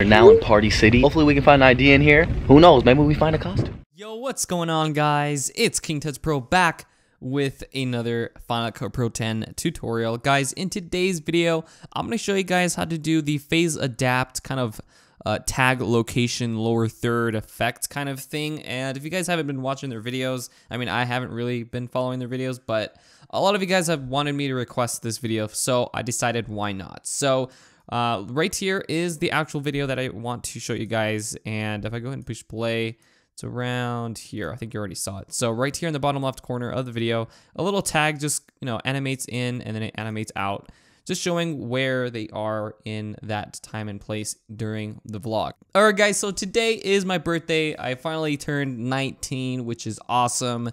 We're now in Party City. Hopefully we can find an ID in here. Who knows? Maybe we find a costume. Yo, what's going on, guys? It's King Tuts Pro back with another Final Cut Pro 10 tutorial. Guys, in today's video, I'm going to show you guys how to do the FaZe Adapt kind of uh, tag location lower third effect kind of thing. And if you guys haven't been watching their videos, I mean, I haven't really been following their videos, but a lot of you guys have wanted me to request this video, so I decided why not. So uh, right here is the actual video that I want to show you guys. And if I go ahead and push play, it's around here. I think you already saw it. So right here in the bottom left corner of the video, a little tag just, you know, animates in and then it animates out just showing where they are in that time and place during the vlog. All right, guys, so today is my birthday. I finally turned 19, which is awesome.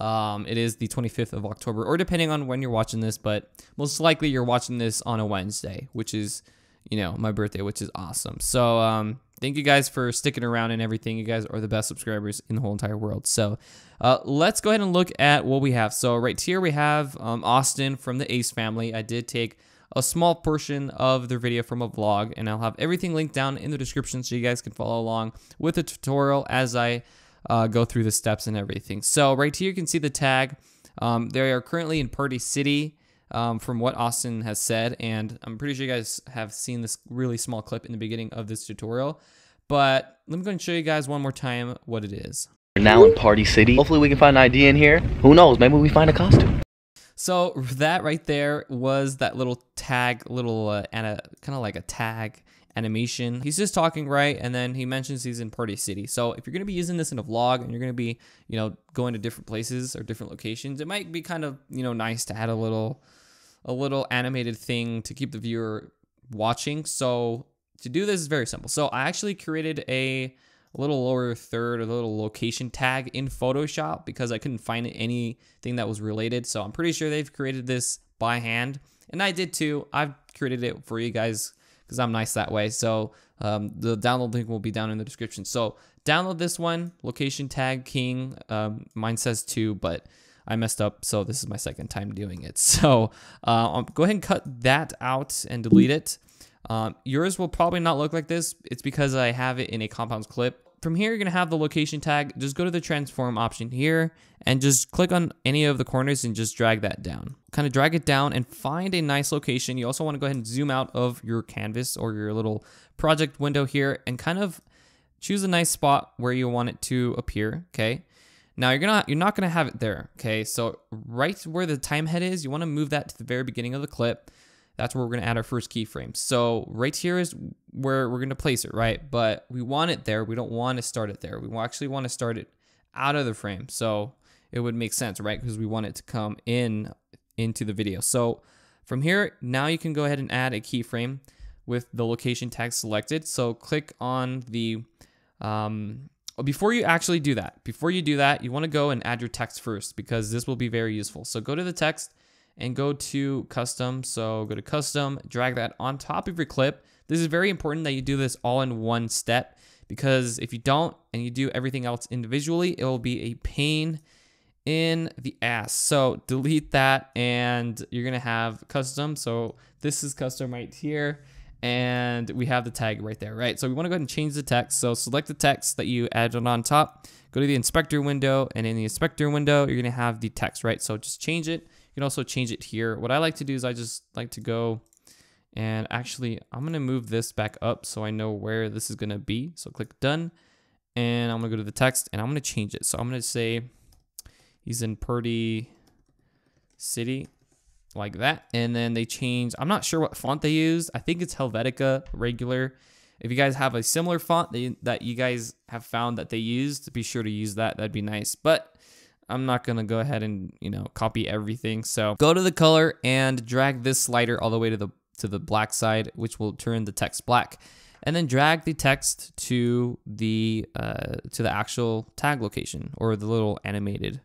Um, it is the 25th of October, or depending on when you're watching this, but most likely you're watching this on a Wednesday, which is, you know, my birthday, which is awesome. So, um, thank you guys for sticking around and everything. You guys are the best subscribers in the whole entire world. So, uh, let's go ahead and look at what we have. So, right here we have um, Austin from the Ace family. I did take a small portion of their video from a vlog, and I'll have everything linked down in the description so you guys can follow along with the tutorial as I uh, go through the steps and everything. So right here you can see the tag. Um, they are currently in Party City um, from what Austin has said, and I'm pretty sure you guys have seen this really small clip in the beginning of this tutorial. But let me go and show you guys one more time what it is. We're now in Party City. Hopefully we can find an ID in here. Who knows? Maybe we find a costume. So that right there was that little tag, little uh, and a kind of like a tag animation. He's just talking right, and then he mentions he's in Party City. So if you're gonna be using this in a vlog and you're gonna be, you know, going to different places or different locations, it might be kind of, you know, nice to add a little, a little animated thing to keep the viewer watching. So to do this is very simple. So I actually created a little lower third, a little location tag in Photoshop because I couldn't find anything that was related. So I'm pretty sure they've created this by hand. And I did too. I've created it for you guys because I'm nice that way. So um, the download link will be down in the description. So download this one, location tag king. Um, mine says two, but I messed up, so this is my second time doing it. So uh, um, go ahead and cut that out and delete it. Um, yours will probably not look like this. It's because I have it in a compounds clip. From here, you're going to have the location tag. Just go to the transform option here and just click on any of the corners and just drag that down. Kind of drag it down and find a nice location. You also want to go ahead and zoom out of your canvas or your little project window here and kind of choose a nice spot where you want it to appear, okay? Now you're gonna you're not gonna have it there, okay? So right where the time head is, you want to move that to the very beginning of the clip. That's where we're going to add our first keyframe. So right here is where we're going to place it, right? But we want it there. We don't want to start it there. We actually want to start it out of the frame. So it would make sense, right? Because we want it to come in into the video. So from here, now you can go ahead and add a keyframe with the location tag selected. So click on the, um, before you actually do that, before you do that, you want to go and add your text first because this will be very useful. So go to the text and go to custom. So go to custom, drag that on top of your clip. This is very important that you do this all in one step because if you don't and you do everything else individually, it will be a pain in the ass. So delete that and you're gonna have custom. So this is custom right here and we have the tag right there, right? So we wanna go ahead and change the text. So select the text that you added on top, go to the inspector window and in the inspector window, you're gonna have the text, right? So just change it you can also change it here. What I like to do is I just like to go and actually I'm to move this back up so I know where this is to be. So click done and I'm to go to the text and I'm to change it. So I'm to say he's in Party City like that. And then they change, I'm not sure what font they used. I think it's Helvetica regular. If you guys have a similar font that you guys have found that they used, be sure to use that. That'd be nice. But I'm not going to go ahead and, you know, copy everything. So go to the color and drag this slider all the way to the to the black side, which will turn the text black. And then drag the text to the uh, to the actual tag location or the little animated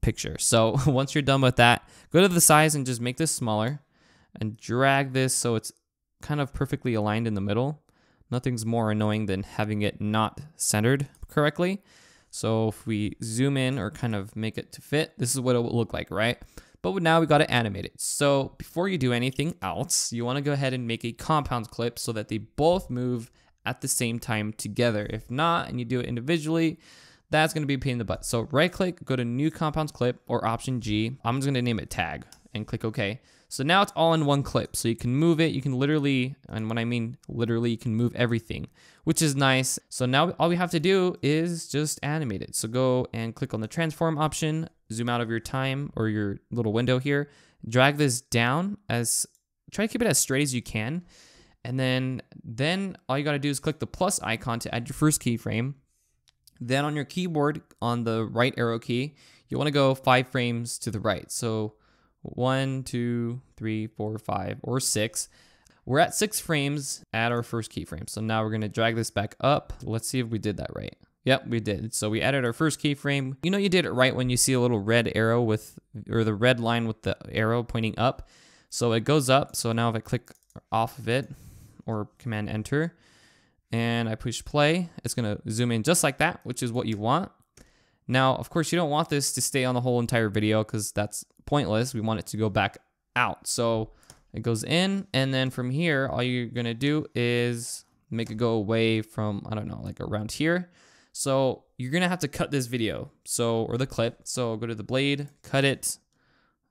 picture. So once you're done with that, go to the size and just make this smaller and drag this so it's kind of perfectly aligned in the middle. Nothing's more annoying than having it not centered correctly. So if we zoom in or kind of make it to fit, this is what it will look like, right? But now we got to animate it. So before you do anything else, you want to go ahead and make a compound clip so that they both move at the same time together. If not, and you do it individually, that's going to be a pain in the butt. So right click, go to new compounds clip or option G. I'm just going to name it tag and click OK. So now it's all in one clip. So you can move it. You can literally, and when I mean literally, you can move everything, which is nice. So now all we have to do is just animate it. So go and click on the transform option, zoom out of your time or your little window here, drag this down as, try to keep it as straight as you can. And then, then all you got to do is click the plus icon to add your first keyframe. Then on your keyboard, on the right arrow key, you want to go five frames to the right. So one, two, three, four, five, or six. We're at six frames at our first keyframe. So now we're gonna drag this back up. Let's see if we did that right. Yep, we did. So we added our first keyframe. You know you did it right when you see a little red arrow with, or the red line with the arrow pointing up. So it goes up. So now if I click off of it or command enter and I push play, it's gonna zoom in just like that, which is what you want. Now, of course, you don't want this to stay on the whole entire video because that's pointless. We want it to go back out. So it goes in, and then from here, all you're gonna do is make it go away from, I don't know, like around here. So you're gonna have to cut this video, so, or the clip. So go to the blade, cut it,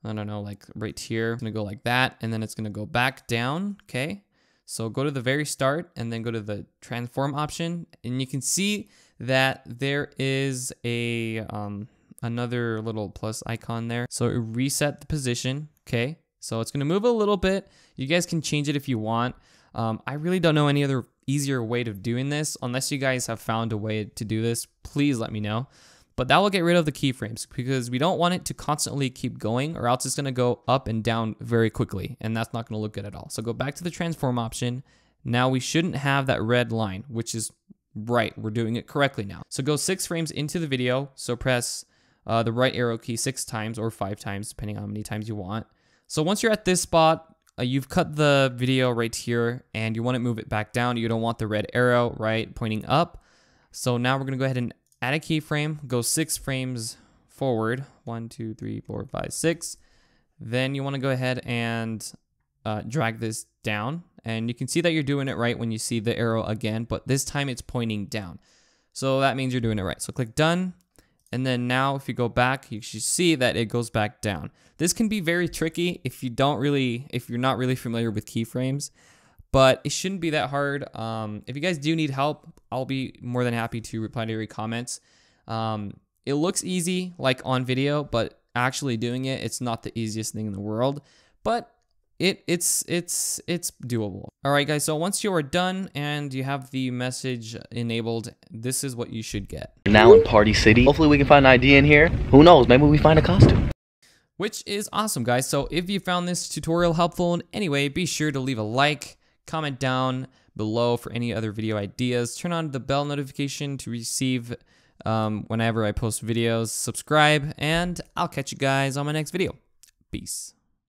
I don't know, like right here. It's gonna go like that, and then it's gonna go back down, okay? So go to the very start and then go to the transform option, and you can see that there is a um, another little plus icon there. So it reset the position. Okay. So it's going to move a little bit. You guys can change it if you want. Um, I really don't know any other easier way of doing this. Unless you guys have found a way to do this, please let me know. But that will get rid of the keyframes because we don't want it to constantly keep going or else it's going to go up and down very quickly and that's not going to look good at all. So go back to the transform option. Now we shouldn't have that red line, which is right. We're doing it correctly now. So go six frames into the video. So press uh, the right arrow key six times or five times, depending on how many times you want. So once you're at this spot, uh, you've cut the video right here and you want to move it back down. You don't want the red arrow, right, pointing up. So now we're going to go ahead and add a keyframe, go six frames forward. One, two, three, four, five, six. Then you want to go ahead and uh, drag this down. And you can see that you're doing it right when you see the arrow again, but this time it's pointing down. So that means you're doing it right. So click done. And then now if you go back, you should see that it goes back down. This can be very tricky if you don't really, if you're not really familiar with keyframes, but it shouldn't be that hard. Um, if you guys do need help, I'll be more than happy to reply to your comments. Um, it looks easy like on video, but actually doing it, it's not the easiest thing in the world. But it it's it's it's doable. All right, guys. So once you are done and you have the message enabled, this is what you should get. Now in Party City. Hopefully we can find an ID in here. Who knows? Maybe we find a costume. Which is awesome, guys. So if you found this tutorial helpful in any way, be sure to leave a like, comment down below for any other video ideas, turn on the bell notification to receive um, whenever I post videos, subscribe, and I'll catch you guys on my next video. Peace.